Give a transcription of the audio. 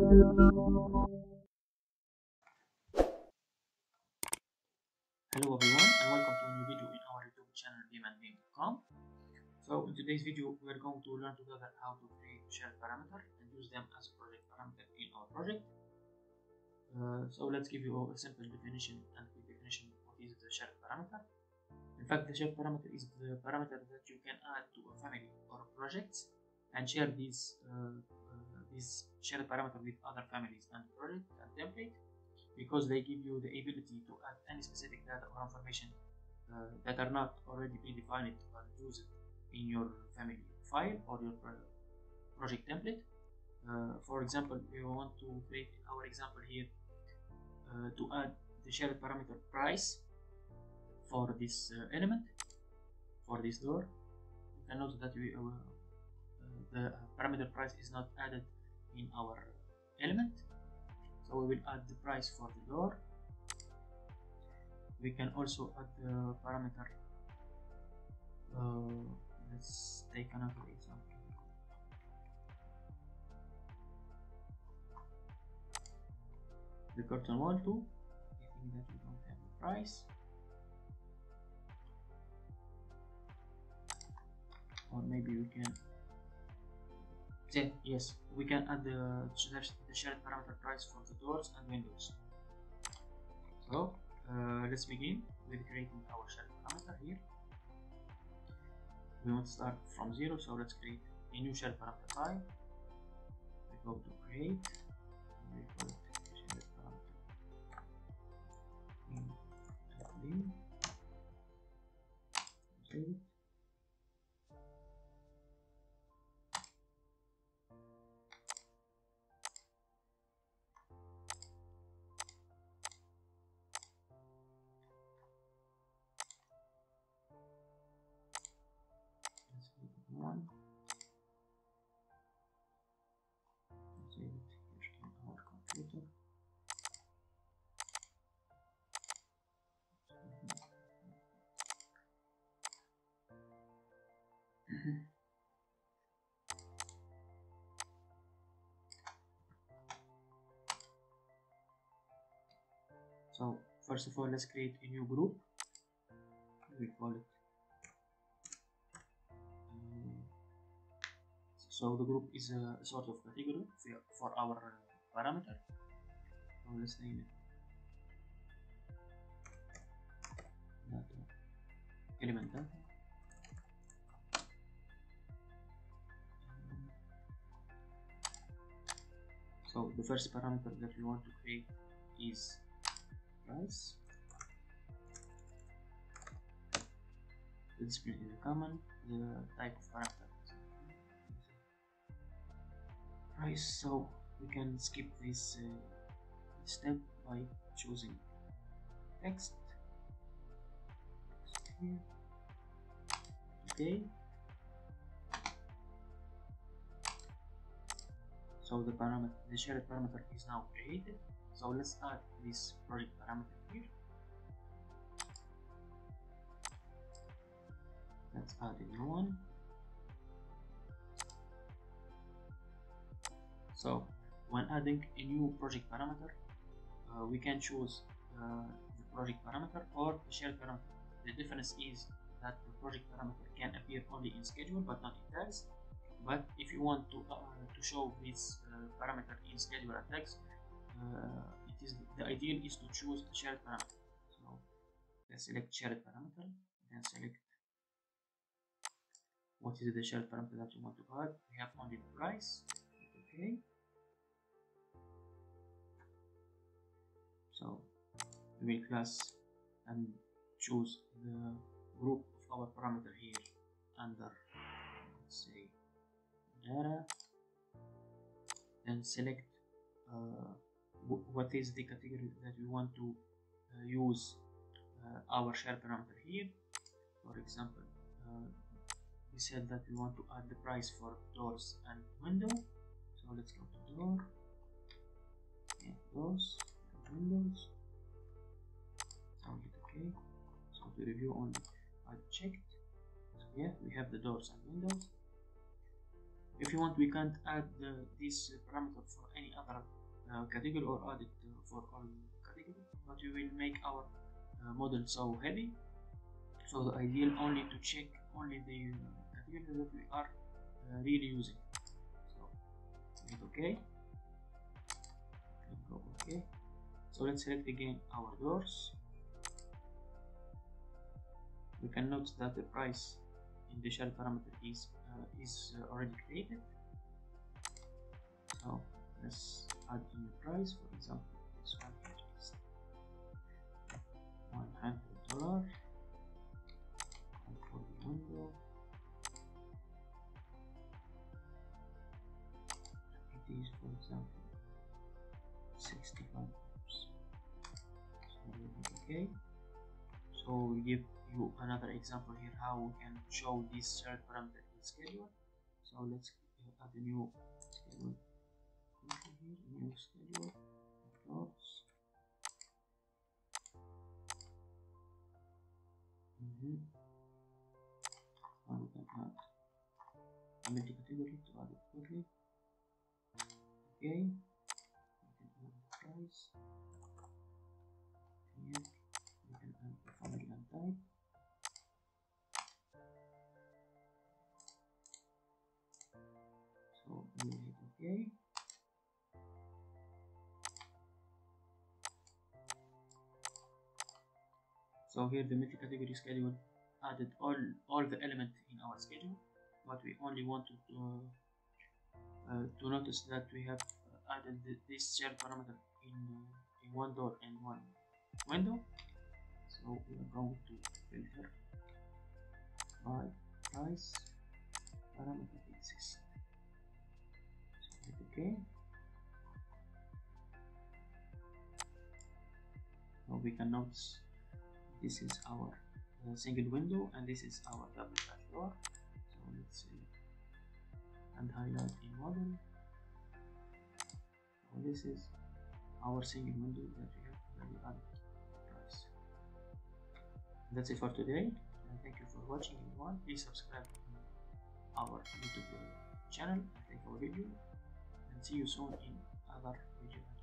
Hello everyone and welcome to a new video in our YouTube channel bimandbeam.com. So in today's video we are going to learn together how to create shared parameter and use them as project parameter in our project. Uh, so let's give you a simple definition and quick definition of what is the shared parameter. In fact the shared parameter is the parameter that you can add to a family or projects and share these uh, these shared parameter with other families and project and template because they give you the ability to add any specific data or information uh, that are not already predefined or used in your family file or your project template. Uh, for example, we want to create our example here uh, to add the shared parameter price for this uh, element for this door. You can note that we, uh, uh, the parameter price is not added in our element. So we will add the price for the door. We can also add the parameter. Uh, let's take another example. The curtain wall too. I think that we don't have the price. Or maybe we can yes, we can add the, the shared parameter price for the doors and windows. So uh, let's begin with creating our shared parameter here. We want to start from zero, so let's create a new shared parameter file. We go to create, we call it shared parameter save it. So first of all let's create a new group. We call it um, so the group is a sort of category for our parameter. So let's name it. Data the first parameter that we want to create is price the display is a common the type of parameter. Price so we can skip this uh, step by choosing text. Okay so the parameter the shared parameter is now created so let's add this project parameter here let's add a new one So when adding a new project parameter, uh, we can choose uh, the project parameter or the shared parameter. The difference is that the project parameter can appear only in schedule but not in tags. But if you want to uh, to show this uh, parameter in schedule and tags, uh, it is the ideal is to choose a shared parameter. So let's select shared parameter, then select what is the shared parameter that you want to add. We have only the price. Okay. so we will class and choose the group of our parameter here under let's say then select uh, what is the category that we want to uh, use uh, our share parameter here. For example uh, we said that we want to add the price for doors and window. So let's go to door. Yeah, doors and windows. I'll hit OK so to review only. I checked. So yeah we have the doors and windows if you want we can't add uh, this parameter for any other uh, category or add it uh, for all category but we will make our uh, model so heavy. So the ideal only to check only the category that we are really using. So hit ok. Go ok. So let's select again our doors. We can note that the price in the shared parameter is uh, is uh, already created. So let's add a new price for example this one here is 100 dollar. And for the window it is for example 65 so okay. So we give you another example here how we can show this third parameter schedule. So let's add a new schedule. Here new schedule. Notes mm -hmm. and we can add multi category to add it quickly okay so hit ok so here the multi-category schedule added all all the elements in our schedule but we only wanted to uh, to notice that we have added this shared parameter in uh, in one door and one window. So we are going to filter by price parameter exist so hit ok now we can notice this is our uh, single window and this is our double dash door. So let's see. And highlight in model. This is our single window that we have already added that's it for today. And thank you for watching everyone. Please subscribe to our youtube channel like our video and see you soon in other videos